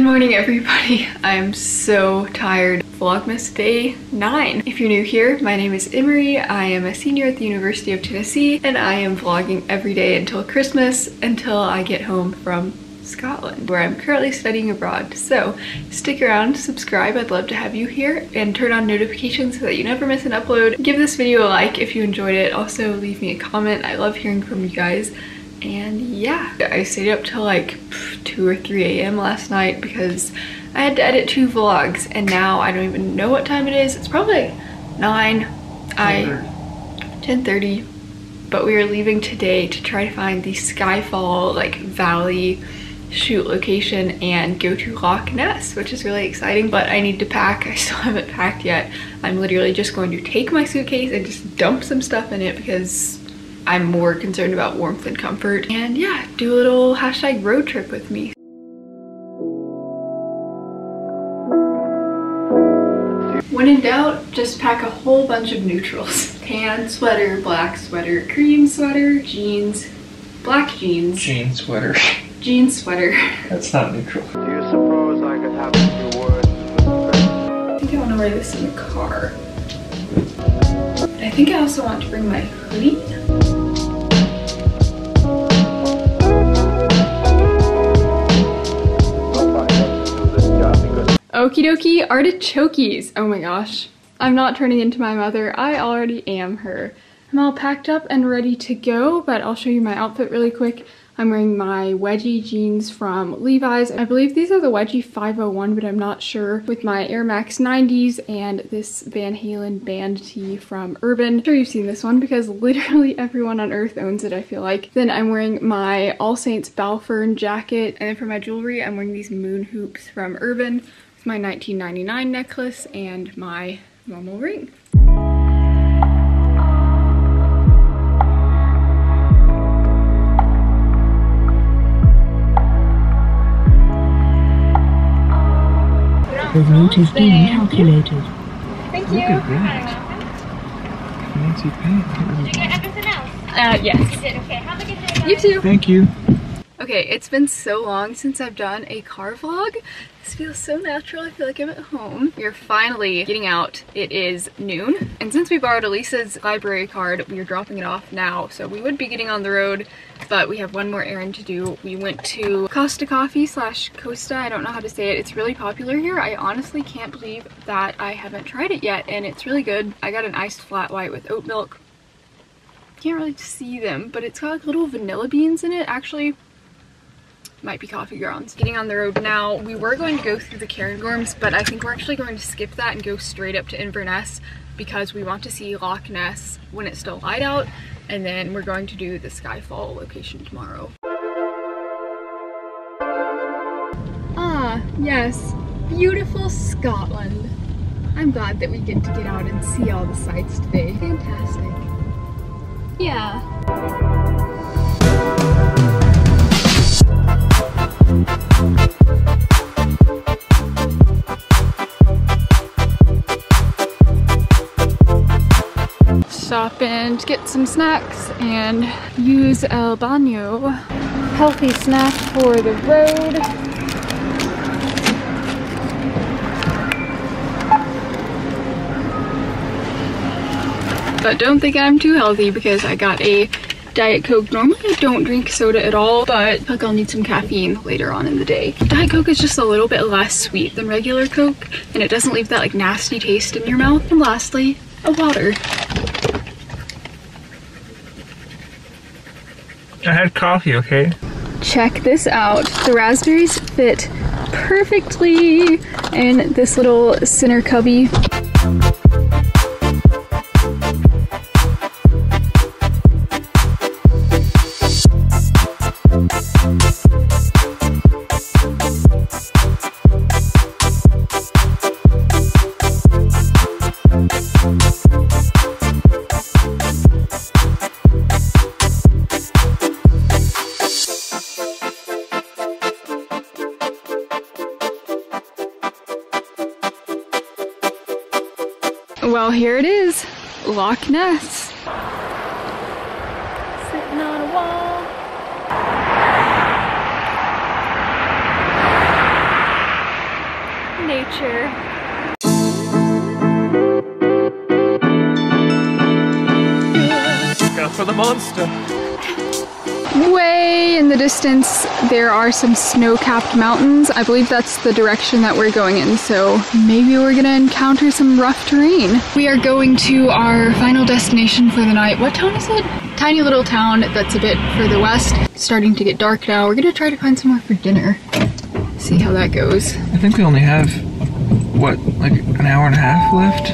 Good morning everybody. I'm so tired. Vlogmas day 9. If you're new here, my name is Emery. I am a senior at the University of Tennessee and I am vlogging every day until Christmas until I get home from Scotland where I'm currently studying abroad. So stick around, subscribe, I'd love to have you here and turn on notifications so that you never miss an upload. Give this video a like if you enjoyed it. Also leave me a comment. I love hearing from you guys and yeah i stayed up till like 2 or 3 a.m last night because i had to edit two vlogs and now i don't even know what time it is it's probably like 9 i 10:30. but we are leaving today to try to find the skyfall like valley shoot location and go to Loch Ness, which is really exciting, but I need to pack. I still haven't packed yet. I'm literally just going to take my suitcase and just dump some stuff in it because I'm more concerned about warmth and comfort. And yeah, do a little hashtag road trip with me. When in doubt, just pack a whole bunch of neutrals. Tan sweater, black sweater, cream sweater, jeans, black jeans. Jean sweater. Jean sweater. That's not neutral. Do you suppose I could have a few words I think I want to wear this in the car. I think I also want to bring my hoodie. Okie dokie artichokes. Oh my gosh. I'm not turning into my mother. I already am her. I'm all packed up and ready to go, but I'll show you my outfit really quick. I'm wearing my wedgie jeans from Levi's. I believe these are the wedgie 501, but I'm not sure. With my Air Max 90s and this Van Halen band tee from Urban. I'm sure you've seen this one because literally everyone on earth owns it, I feel like. Then I'm wearing my All Saints Balfern jacket. And then for my jewelry, I'm wearing these moon hoops from Urban. With my 1999 necklace and my normal ring. The route is being calculated. Thank Look you. at that. Fancy pants. Did you get everything else? Uh, yes. You did, okay. Have a good day. You too. Thank you. Okay, it's been so long since I've done a car vlog. This feels so natural. I feel like I'm at home. We are finally getting out. It is noon. And since we borrowed Elisa's library card, we are dropping it off now. So we would be getting on the road, but we have one more errand to do. We went to Costa Coffee slash Costa. I don't know how to say it. It's really popular here. I honestly can't believe that I haven't tried it yet. And it's really good. I got an iced flat white with oat milk. Can't really see them, but it's got like little vanilla beans in it. Actually, might be coffee grounds. Getting on the road now. We were going to go through the Cairngorms, but I think we're actually going to skip that and go straight up to Inverness because we want to see Loch Ness when it's still light out, and then we're going to do the Skyfall location tomorrow. Ah, yes, beautiful Scotland. I'm glad that we get to get out and see all the sights today. Fantastic. Yeah. Stop and get some snacks and use El Baño. Healthy snack for the road. But don't think I'm too healthy because I got a Diet Coke. Normally I don't drink soda at all, but like I'll need some caffeine later on in the day. Diet Coke is just a little bit less sweet than regular Coke, and it doesn't leave that like nasty taste in your mouth. And lastly, a water. I had coffee, okay? Check this out. The raspberries fit perfectly in this little center cubby. Here it is, Loch Ness. Sitting on a wall. nature. Go for the monster. Way in the distance, there are some snow-capped mountains. I believe that's the direction that we're going in, so maybe we're gonna encounter some rough terrain. We are going to our final destination for the night. What town is it? Tiny little town that's a bit further west. It's starting to get dark now. We're gonna try to find somewhere for dinner. See how that goes. I think we only have, what, like an hour and a half left?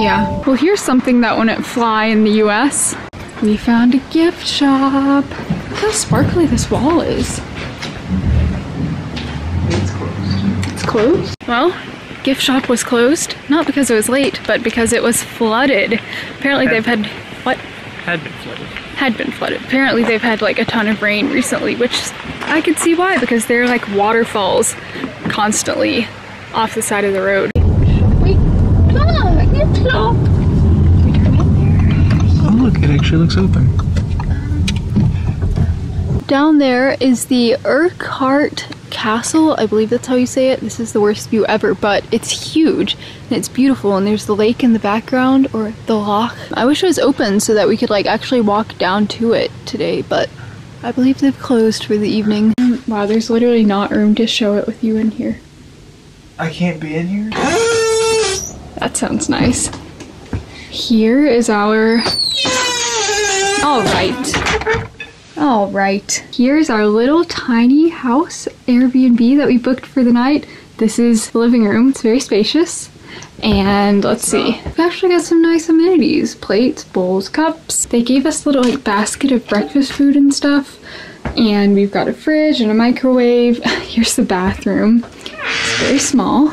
Yeah. Well, here's something that wouldn't fly in the US. We found a gift shop. Look how sparkly this wall is. It's closed. It's closed? Well, gift shop was closed. Not because it was late, but because it was flooded. Apparently they've had, what? Had been flooded. Had been flooded. Apparently they've had like a ton of rain recently, which I could see why, because they're like waterfalls constantly off the side of the road. Wait, look, gift shop. Look, it actually looks open. Down there is the Urquhart Castle. I believe that's how you say it. This is the worst view ever, but it's huge and it's beautiful. And there's the lake in the background or the loch. I wish it was open so that we could like actually walk down to it today, but I believe they've closed for the evening. Wow, there's literally not room to show it with you in here. I can't be in here? That sounds nice. Here is our. All right. All right. Here's our little tiny house Airbnb that we booked for the night. This is the living room. It's very spacious. And let's see. We've actually got some nice amenities. Plates, bowls, cups. They gave us a little like basket of breakfast food and stuff. And we've got a fridge and a microwave. Here's the bathroom. It's very small.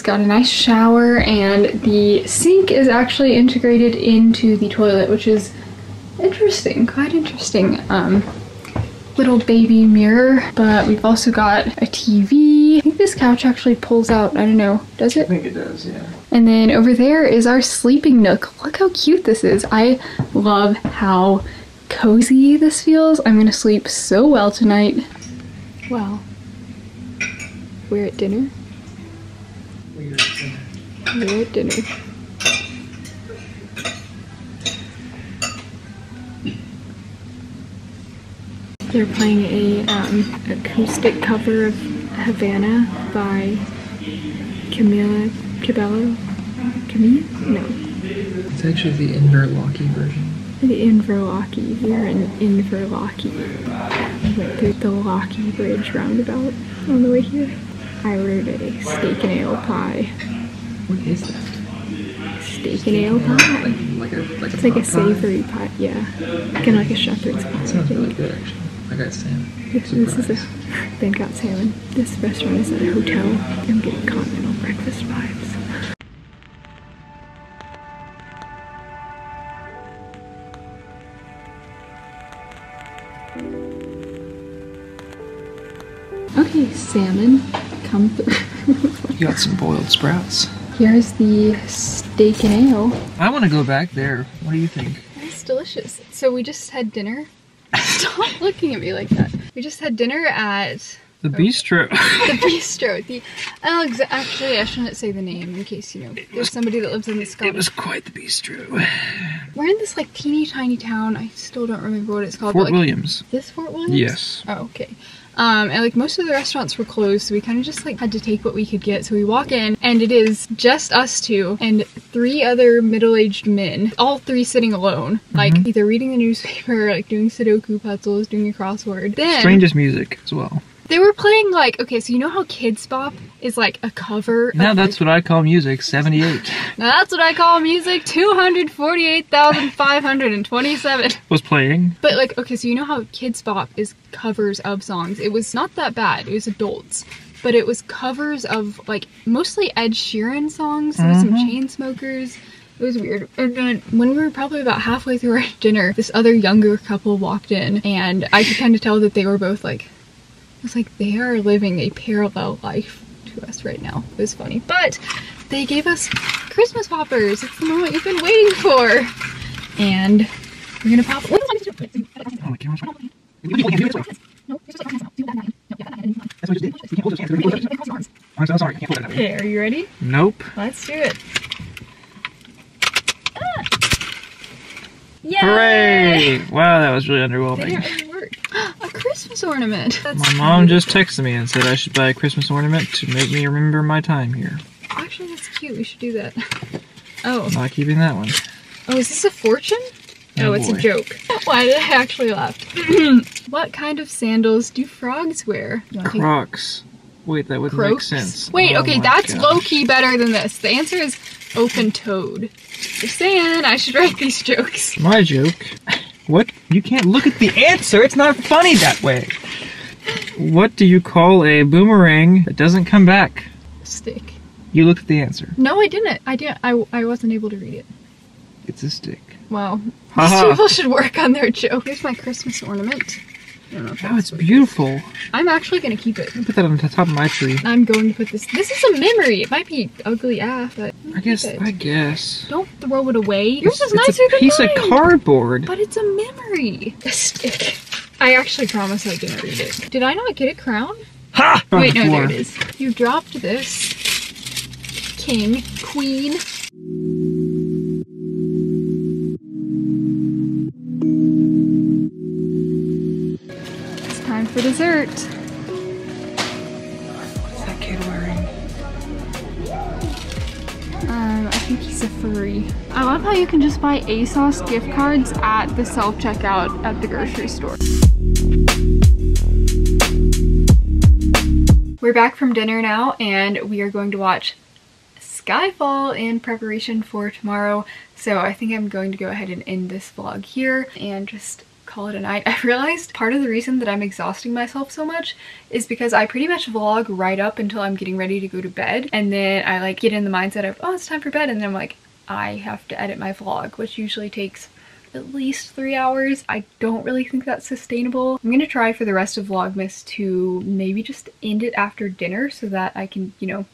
It's got a nice shower and the sink is actually integrated into the toilet, which is interesting, quite interesting. Um, little baby mirror, but we've also got a TV. I think this couch actually pulls out. I don't know. Does it? I think it does, yeah. And then over there is our sleeping nook. Look how cute this is. I love how cozy this feels. I'm gonna sleep so well tonight. Well, we're at dinner. We're at dinner. They're playing a um, acoustic cover of Havana by Camila Cabello. Camille? No. It's actually the Inverlochy version. The Inverlochy. We're in Inverlochy. We went through the Lochy Bridge roundabout on the way here. I ordered a steak and ale pie. What is that? Steak and ale pie. Like, like a like It's like a savory pie, yeah. Kind of like a shepherd's pie. Sounds really good actually. I got salmon. This, this is a. Bangkok salmon. This restaurant is at a hotel. I'm getting continental breakfast vibes. Okay, salmon, come through. You got some boiled sprouts. Here's the steak and ale. I want to go back there. What do you think? It's delicious. So we just had dinner. Stop looking at me like that. We just had dinner at The bistro. the bistro. The Alex. Actually, I shouldn't say the name in case you know there's somebody that lives in the it was quite the bistro. We're in this like teeny tiny town. I still don't remember what it's called. Fort but, like, Williams. This Fort Williams. Yes. Oh, okay. Um, and like most of the restaurants were closed, so we kind of just like had to take what we could get. So we walk in, and it is just us two and three other middle-aged men, all three sitting alone, like either reading the newspaper, or, like doing Sudoku puzzles, doing a crossword. Then Strangest music as well. They were playing like okay, so you know how Kidz Bop is like a cover. Now of, that's like, what I call music. 78 now that's what I call music. Two hundred forty-eight thousand five hundred and twenty-seven. was playing. But like, okay, so you know how Kidz Bop is covers of songs. It was not that bad. It was adults, but it was covers of like mostly Ed Sheeran songs. There was some mm-hmm. Chainsmokers. It was weird. And then when we were probably about halfway through our dinner, this other younger couple walked in, and I could kind of tell that they were both like, I was like, they are living a parallel life to us right now. It was funny, but they gave us Christmas poppers. It's the moment you've been waiting for, and we're gonna pop. Oh, my camera's right. I'm so sorry. I can't hold it that way. Okay, are you ready? Nope. Let's do it. Ah! Yay! Hooray! Wow, that was really underwhelming. Really work. A Christmas ornament. That's My mom just texted me and said I should buy a Christmas ornament to make me remember my time here. Actually, that's cute. We should do that. Oh, I'm not keeping that one. oh, is this a fortune? Oh, Oh, it's a joke. Why did I actually laugh? what kind of sandals do frogs wear? You Crocs. Wait, that wouldn't make sense. Wait, Oh okay, that's gosh. low key better than this. The answer is open toed. Just saying, I should write these jokes. My joke. What? You can't look at the answer. It's not funny that way. What do you call a boomerang that doesn't come back? Stick. You looked at the answer. No, I didn't. I didn't. I, I wasn't able to read it. It's a stick. Wow. These people should work on their joke. Here's my Christmas ornament. I don't know if Oh, it's what it is. beautiful. I'm actually gonna keep it. I'm gonna Put that on the top of my tree. I'm going to put this. This is a memory. It might be ugly AF, but I guess. I guess. Don't throw it away. Yours It's, is nicer than mine. it's a piece of cardboard. But it's a memory. A stick. I actually promise I didn't read it. Did I not get a crown? Ha! Wait, the no, floor. there it is. You dropped this. King, queen. Dessert. What's that kid wearing? Um, I think he's a furry. I love how you can just buy ASOS gift cards at the self checkout at the grocery store. We're back from dinner now, and we are going to watch Skyfall in preparation for tomorrow. So I think I'm going to go ahead and end this vlog here and just call it a night. I realized part of the reason that I'm exhausting myself so much is because I pretty much vlog right up until I'm getting ready to go to bed and then I like get in the mindset of oh it's time for bed and then I'm like I have to edit my vlog which usually takes at least three hours. I don't really think that's sustainable. I'm gonna try for the rest of Vlogmas to maybe just end it after dinner so that I can, you know,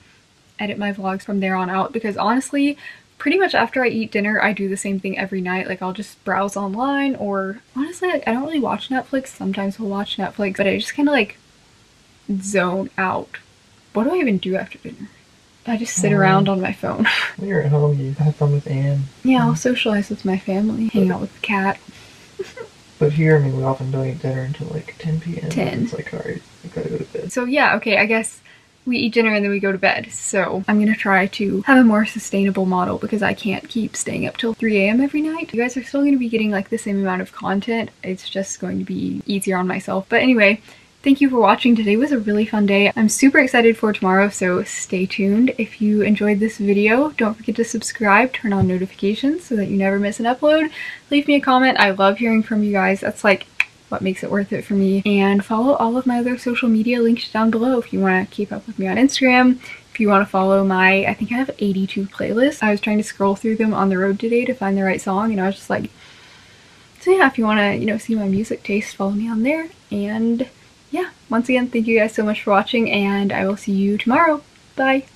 edit my vlogs from there on out because honestly, pretty much after I eat dinner, I do the same thing every night. Like I'll just browse online or honestly, like, I don't really watch Netflix. Sometimes we'll watch Netflix, but I just kind of like zone out. What do I even do after dinner? I just sit Um, around on my phone. When you're at home, you have fun with Anne. yeah, I'll socialize with my family, hang out with the cat. But here, I mean, we often don't eat dinner until like 10 p.m. 10. It's like, alright, I gotta go to bed. So yeah, okay, I guess we eat dinner and then we go to bed. So I'm gonna try to have a more sustainable model because I can't keep staying up till 3 a.m. every night. You guys are still gonna be getting like the same amount of content. It's just going to be easier on myself. But anyway, thank you for watching. Today was a really fun day. I'm super excited for tomorrow, so stay tuned. If you enjoyed this video, don't forget to subscribe, turn on notifications so that you never miss an upload. Leave me a comment. I love hearing from you guys. That's like what makes it worth it for me. And follow all of my other social media linked down below if you want to keep up with me on Instagram. If you want to follow my, I think I have 82 playlists. I was trying to scroll through them on the road today to find the right song, and I was just like, so yeah, if you want to, you know, see my music taste, follow me on there. And yeah, once again, thank you guys so much for watching, and I will see you tomorrow. Bye.